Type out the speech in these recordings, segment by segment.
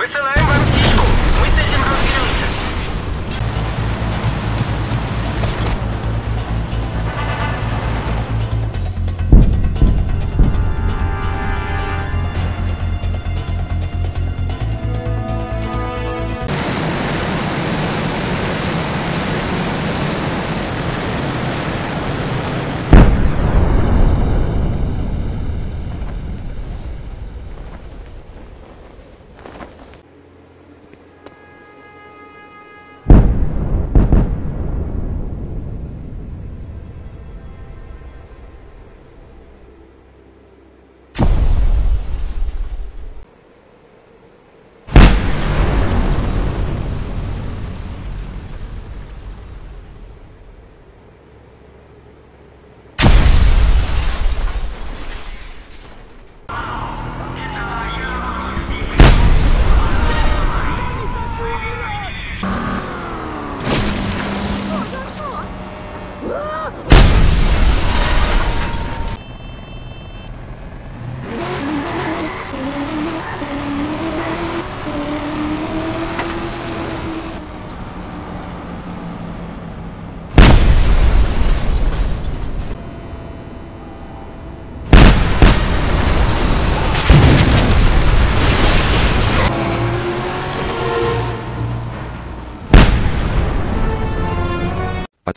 Whistle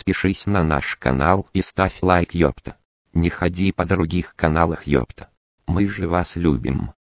подпишись на наш канал и ставь лайк ёпта. Не ходи по других каналах ёпта. Мы же вас любим.